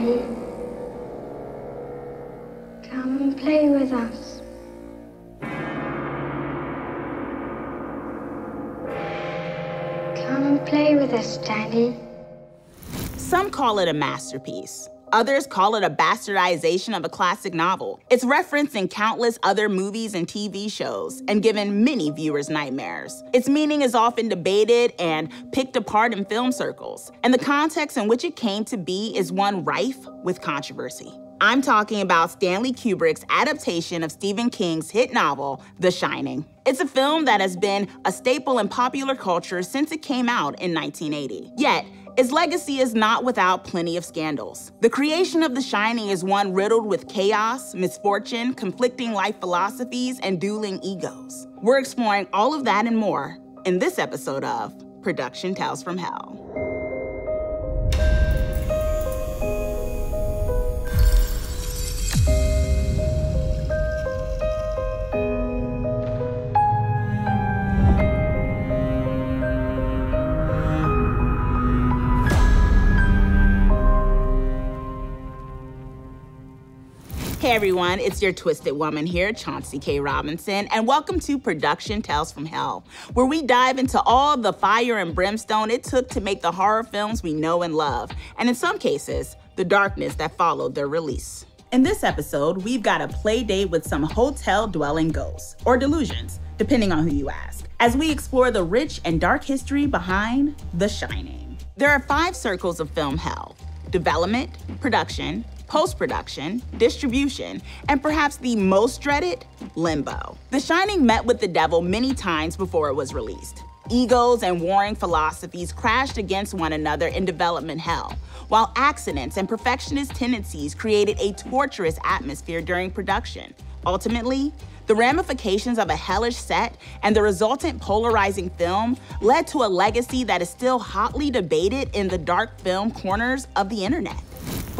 Come and play with us. Come and play with us, Stanley. Some call it a masterpiece. Others call it a bastardization of a classic novel. It's referenced in countless other movies and TV shows and given many viewers nightmares. Its meaning is often debated and picked apart in film circles, and the context in which it came to be is one rife with controversy. I'm talking about Stanley Kubrick's adaptation of Stephen King's hit novel, The Shining. It's a film that has been a staple in popular culture since it came out in 1980. Yet, its legacy is not without plenty of scandals. The creation of The Shining is one riddled with chaos, misfortune, conflicting life philosophies, and dueling egos. We're exploring all of that and more in this episode of Production Tales from Hell. Everyone, it's your twisted woman here, Chauncey K. Robinson, and welcome to Production Tales from Hell, where we dive into all the fire and brimstone it took to make the horror films we know and love, and in some cases, the darkness that followed their release. In this episode, we've got a play date with some hotel dwelling ghosts, or delusions, depending on who you ask, as we explore the rich and dark history behind The Shining. There are five circles of film hell development, production, post production, distribution, and perhaps the most dreaded, limbo. The Shining met with the devil many times before it was released. Egos and warring philosophies crashed against one another in development hell, while accidents and perfectionist tendencies created a torturous atmosphere during production. Ultimately, the ramifications of a hellish set and the resultant polarizing film led to a legacy that is still hotly debated in the dark film corners of the internet.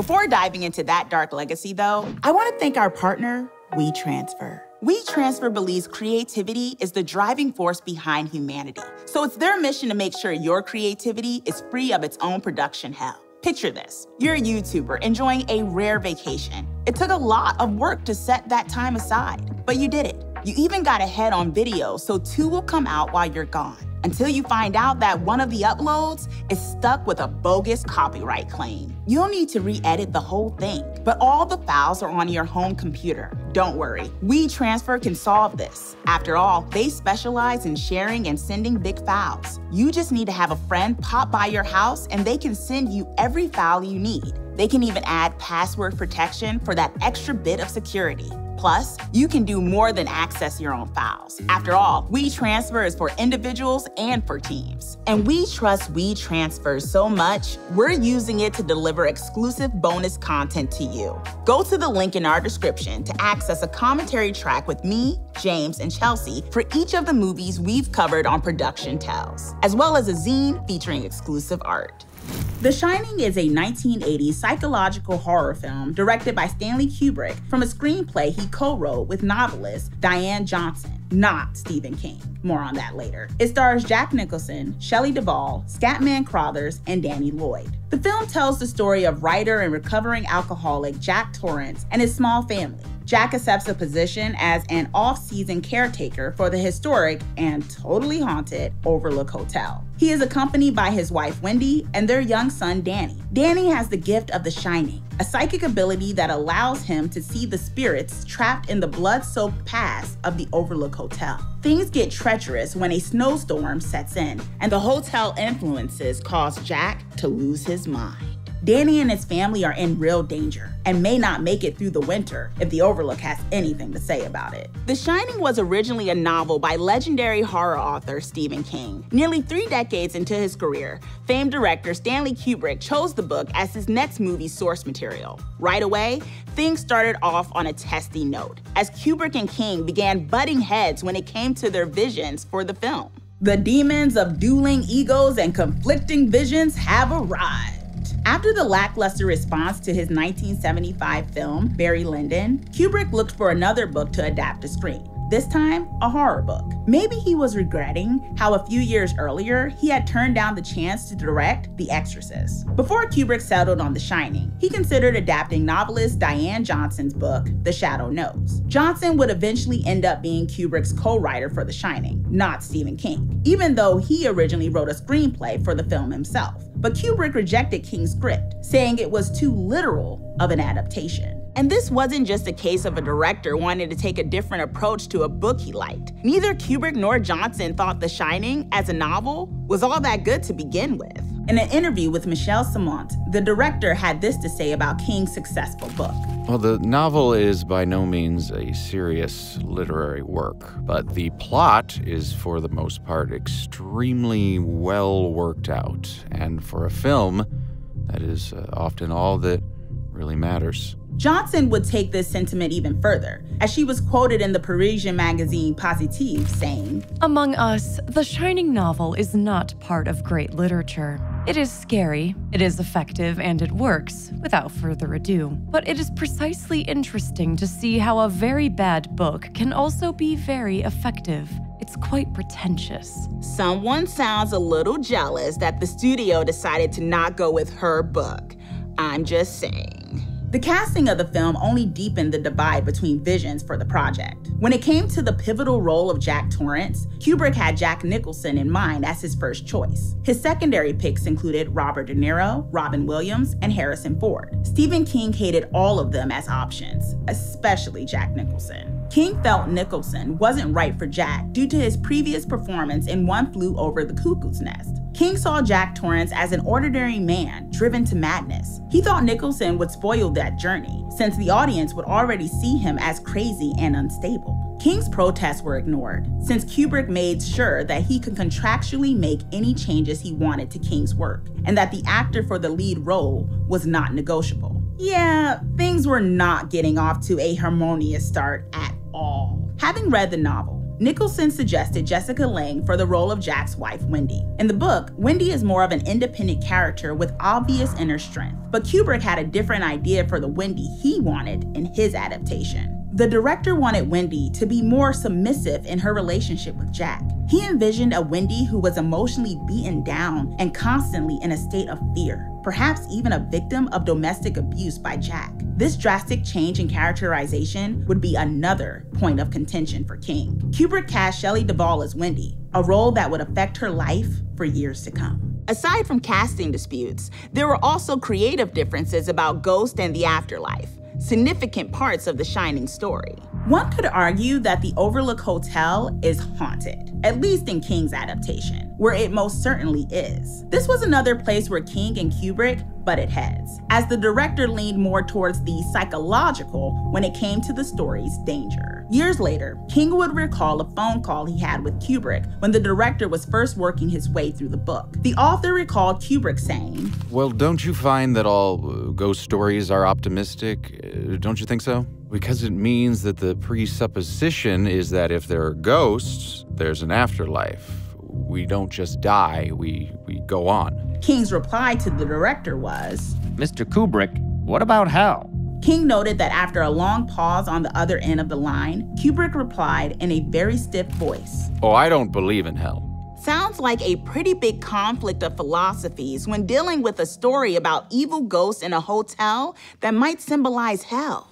Before diving into that dark legacy, though, I want to thank our partner, WeTransfer. WeTransfer believes creativity is the driving force behind humanity. So it's their mission to make sure your creativity is free of its own production hell. Picture this you're a YouTuber enjoying a rare vacation. It took a lot of work to set that time aside, but you did it. You even got ahead on video so two will come out while you're gone until you find out that one of the uploads is stuck with a bogus copyright claim. You'll need to re-edit the whole thing, but all the files are on your home computer. Don't worry, WeTransfer can solve this. After all, they specialize in sharing and sending big files. You just need to have a friend pop by your house and they can send you every file you need. They can even add password protection for that extra bit of security. Plus, you can do more than access your own files. After all, WeTransfer is for individuals and for teams. And we trust WeTransfer so much, we're using it to deliver exclusive bonus content to you. Go to the link in our description to access a commentary track with me, James, and Chelsea for each of the movies we've covered on Production Tales, as well as a zine featuring exclusive art. The Shining is a 1980 psychological horror film directed by Stanley Kubrick from a screenplay he co wrote with novelist Diane Johnson, not Stephen King. More on that later. It stars Jack Nicholson, Shelley Duvall, Scatman Crothers, and Danny Lloyd. The film tells the story of writer and recovering alcoholic Jack Torrance and his small family. Jack accepts a position as an off season caretaker for the historic and totally haunted Overlook Hotel. He is accompanied by his wife Wendy and their young son Danny. Danny has the gift of the shining, a psychic ability that allows him to see the spirits trapped in the blood soaked past of the Overlook Hotel. Things get treacherous when a snowstorm sets in, and the hotel influences cause Jack to lose his mind. Danny and his family are in real danger and may not make it through the winter if the Overlook has anything to say about it. The Shining was originally a novel by legendary horror author Stephen King. Nearly three decades into his career, famed director Stanley Kubrick chose the book as his next movie source material. Right away, things started off on a testy note, as Kubrick and King began butting heads when it came to their visions for the film. The demons of dueling egos and conflicting visions have arrived. After the lackluster response to his 1975 film, Barry Lyndon, Kubrick looked for another book to adapt to screen. This time a horror book. Maybe he was regretting how a few years earlier he had turned down the chance to direct The Exorcist. Before Kubrick settled on The Shining, he considered adapting novelist Diane Johnson's book, The Shadow Knows. Johnson would eventually end up being Kubrick's co writer for The Shining, not Stephen King, even though he originally wrote a screenplay for the film himself. But Kubrick rejected King's script, saying it was too literal of an adaptation. And this wasn't just a case of a director wanting to take a different approach to a book he liked. Neither Kubrick nor Johnson thought The Shining, as a novel, was all that good to begin with. In an interview with Michel Ciment, the director had this to say about King's successful book. Well, the novel is by no means a serious literary work, but the plot is, for the most part, extremely well worked out. And for a film, that is uh, often all that really matters. Johnson would take this sentiment even further, as she was quoted in the Parisian magazine Positive saying, Among us, the Shining novel is not part of great literature. It is scary, it is effective, and it works, without further ado. But it is precisely interesting to see how a very bad book can also be very effective. It's quite pretentious. Someone sounds a little jealous that the studio decided to not go with her book. I'm just saying. The casting of the film only deepened the divide between visions for the project. When it came to the pivotal role of Jack Torrance, Kubrick had Jack Nicholson in mind as his first choice. His secondary picks included Robert De Niro, Robin Williams, and Harrison Ford. Stephen King hated all of them as options, especially Jack Nicholson. King felt Nicholson wasn't right for Jack due to his previous performance in One Flew Over the Cuckoo's Nest. King saw Jack Torrance as an ordinary man driven to madness. He thought Nicholson would spoil that journey, since the audience would already see him as crazy and unstable. King's protests were ignored, since Kubrick made sure that he could contractually make any changes he wanted to King's work, and that the actor for the lead role was not negotiable. Yeah, things were not getting off to a harmonious start at all. Having read the novel, Nicholson suggested Jessica Lange for the role of Jack's wife, Wendy. In the book, Wendy is more of an independent character with obvious inner strength, but Kubrick had a different idea for the Wendy he wanted in his adaptation. The director wanted Wendy to be more submissive in her relationship with Jack. He envisioned a Wendy who was emotionally beaten down and constantly in a state of fear, perhaps even a victim of domestic abuse by Jack. This drastic change in characterization would be another point of contention for King. Kubrick cast Shelley Duvall as Wendy, a role that would affect her life for years to come. Aside from casting disputes, there were also creative differences about Ghost and the afterlife significant parts of the Shining story. One could argue that the Overlook Hotel is haunted, at least in King's adaptation, where it most certainly is. This was another place where King and Kubrick butted heads, as the director leaned more towards the psychological when it came to the story's danger. Years later, King would recall a phone call he had with Kubrick when the director was first working his way through the book. The author recalled Kubrick saying, Well, don't you find that all uh, ghost stories are optimistic? Uh, don't you think so? Because it means that the presupposition is that if there are ghosts, there's an afterlife. We don't just die, we, we go on. King's reply to the director was Mr. Kubrick, what about hell? King noted that after a long pause on the other end of the line, Kubrick replied in a very stiff voice Oh, I don't believe in hell. Sounds like a pretty big conflict of philosophies when dealing with a story about evil ghosts in a hotel that might symbolize hell.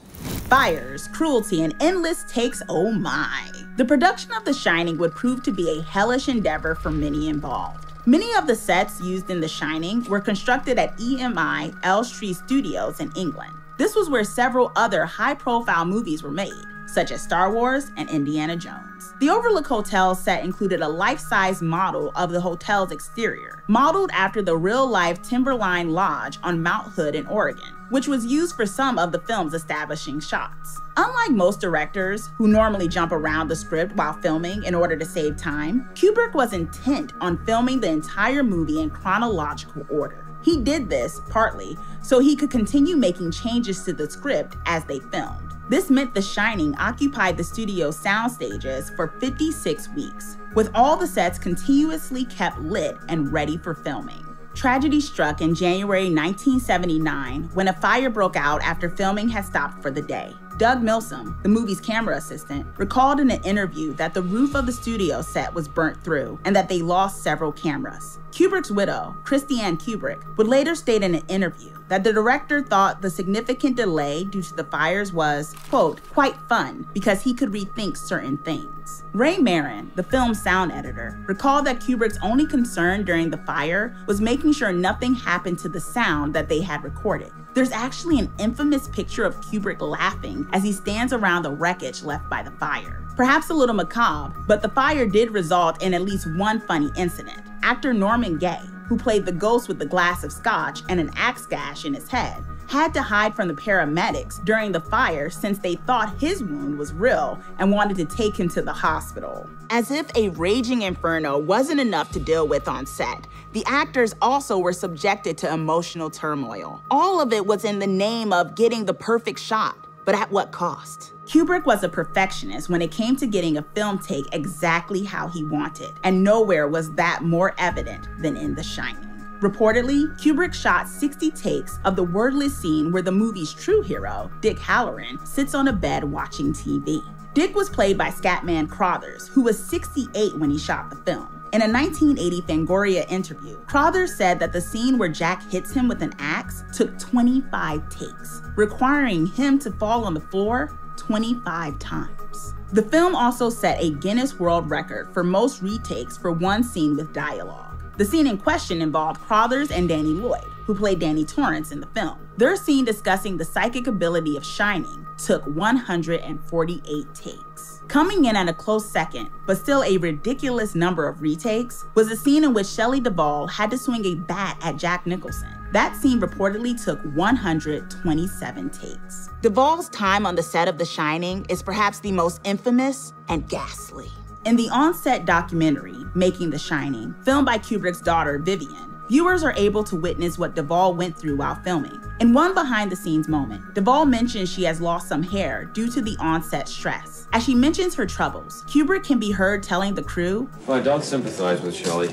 Fires, cruelty, and endless takes, oh my. The production of The Shining would prove to be a hellish endeavor for many involved. Many of the sets used in The Shining were constructed at EMI Elstree Studios in England. This was where several other high profile movies were made, such as Star Wars and Indiana Jones. The Overlook Hotel set included a life size model of the hotel's exterior, modeled after the real life Timberline Lodge on Mount Hood in Oregon which was used for some of the film's establishing shots. Unlike most directors, who normally jump around the script while filming in order to save time, Kubrick was intent on filming the entire movie in chronological order. He did this, partly, so he could continue making changes to the script as they filmed. This meant The Shining occupied the studio sound stages for 56 weeks, with all the sets continuously kept lit and ready for filming. Tragedy struck in January 1979 when a fire broke out after filming had stopped for the day. Doug Milsome, the movie's camera assistant, recalled in an interview that the roof of the studio set was burnt through and that they lost several cameras. Kubrick's widow, Christiane Kubrick, would later state in an interview that the director thought the significant delay due to the fires was, quote, quite fun because he could rethink certain things. Ray Merrin, the film's sound editor, recalled that Kubrick's only concern during the fire was making sure nothing happened to the sound that they had recorded. There's actually an infamous picture of Kubrick laughing as he stands around the wreckage left by the fire. Perhaps a little macabre, but the fire did result in at least one funny incident. Actor Norman Gay, who played the ghost with the glass of scotch and an axe gash in his head, had to hide from the paramedics during the fire since they thought his wound was real and wanted to take him to the hospital. As if a raging inferno wasn't enough to deal with on set, the actors also were subjected to emotional turmoil. All of it was in the name of getting the perfect shot, but at what cost? Kubrick was a perfectionist when it came to getting a film take exactly how he wanted, and nowhere was that more evident than in The Shining. Reportedly, Kubrick shot 60 takes of the wordless scene where the movie's true hero, Dick Hallorann, sits on a bed watching TV. Dick was played by Scatman Crothers, who was 68 when he shot the film. In a 1980 Fangoria interview, Crothers said that the scene where Jack hits him with an axe took 25 takes, requiring him to fall on the floor 25 times. The film also set a Guinness World Record for most retakes for one scene with dialogue. The scene in question involved Crothers and Danny Lloyd, who played Danny Torrance in the film. Their scene discussing the psychic ability of shining took 148 takes. Coming in at a close second, but still a ridiculous number of retakes, was a scene in which Shelley Duvall had to swing a bat at Jack Nicholson. That scene reportedly took 127 takes. Duvall's time on the set of The Shining is perhaps the most infamous and ghastly. In the on-set documentary, Making the Shining, filmed by Kubrick's daughter, Vivian, viewers are able to witness what Duvall went through while filming. In one behind the scenes moment, Duvall mentions she has lost some hair due to the on-set stress. As she mentions her troubles, Kubrick can be heard telling the crew, Well, I don't sympathize with Shelley.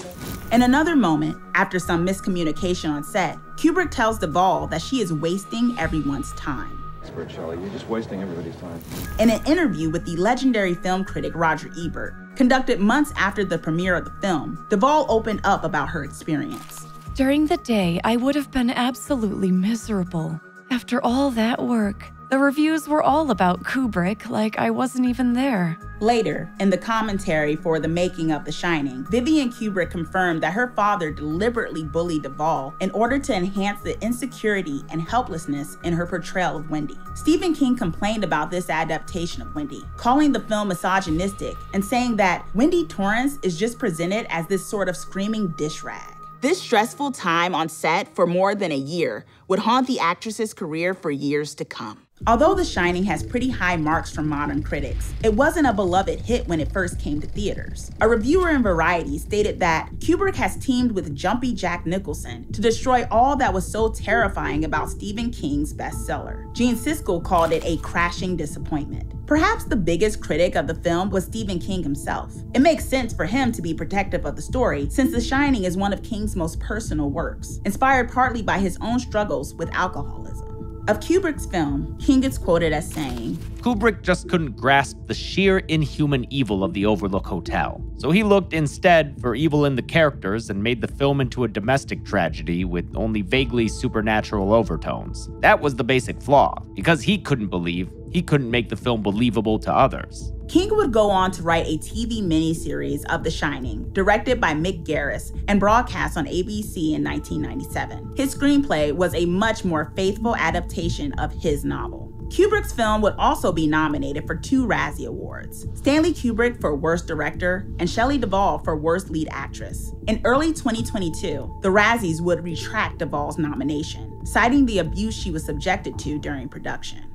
in another moment, after some miscommunication on set, Kubrick tells Duvall that she is wasting everyone's time. Expert Shelley, you're just wasting everybody's time. In an interview with the legendary film critic Roger Ebert, conducted months after the premiere of the film, Duvall opened up about her experience. During the day, I would have been absolutely miserable. After all that work, the reviews were all about Kubrick, like I wasn't even there. Later, in the commentary for the making of The Shining, Vivian Kubrick confirmed that her father deliberately bullied Duvall in order to enhance the insecurity and helplessness in her portrayal of Wendy. Stephen King complained about this adaptation of Wendy, calling the film misogynistic and saying that Wendy Torrance is just presented as this sort of screaming dish rag. This stressful time on set for more than a year would haunt the actress's career for years to come. Although The Shining has pretty high marks from modern critics, it wasn't a beloved hit when it first came to theaters. A reviewer in Variety stated that Kubrick has teamed with jumpy Jack Nicholson to destroy all that was so terrifying about Stephen King's bestseller. Gene Siskel called it a crashing disappointment. Perhaps the biggest critic of the film was Stephen King himself. It makes sense for him to be protective of the story since The Shining is one of King's most personal works, inspired partly by his own struggles with alcoholism. Of Kubrick's film, King is quoted as saying, Kubrick just couldn't grasp the sheer inhuman evil of the Overlook Hotel. So he looked instead for evil in the characters and made the film into a domestic tragedy with only vaguely supernatural overtones. That was the basic flaw. Because he couldn't believe, he couldn't make the film believable to others. King would go on to write a TV miniseries of The Shining, directed by Mick Garris and broadcast on ABC in 1997. His screenplay was a much more faithful adaptation of his novel. Kubrick's film would also be nominated for two Razzie Awards Stanley Kubrick for Worst Director and Shelley Duvall for Worst Lead Actress. In early 2022, the Razzies would retract Duvall's nomination, citing the abuse she was subjected to during production.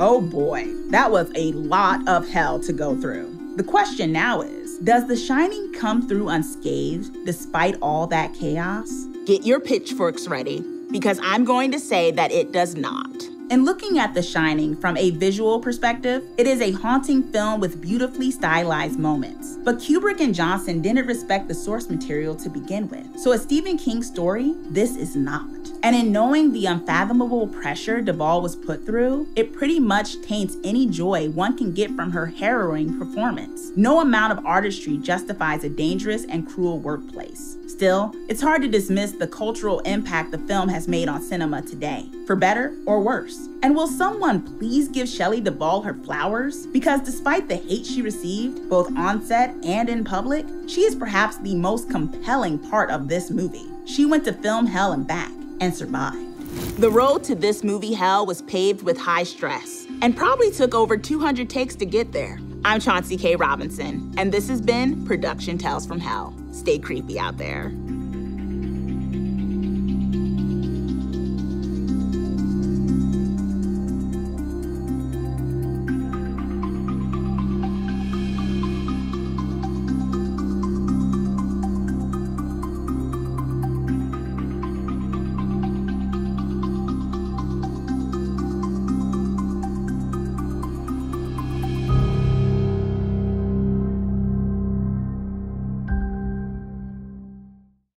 Oh boy, that was a lot of hell to go through. The question now is Does The Shining come through unscathed despite all that chaos? Get your pitchforks ready because I'm going to say that it does not. In looking at The Shining from a visual perspective, it is a haunting film with beautifully stylized moments. But Kubrick and Johnson didn't respect the source material to begin with. So, a Stephen King story, this is not. And in knowing the unfathomable pressure Duvall was put through, it pretty much taints any joy one can get from her harrowing performance. No amount of artistry justifies a dangerous and cruel workplace. Still, it's hard to dismiss the cultural impact the film has made on cinema today, for better or worse. And will someone please give Shelley Duvall her flowers? Because despite the hate she received, both on set and in public, she is perhaps the most compelling part of this movie. She went to film hell and back and survived. The road to this movie hell was paved with high stress and probably took over 200 takes to get there. I'm Chauncey K. Robinson, and this has been Production Tales from Hell. Stay creepy out there.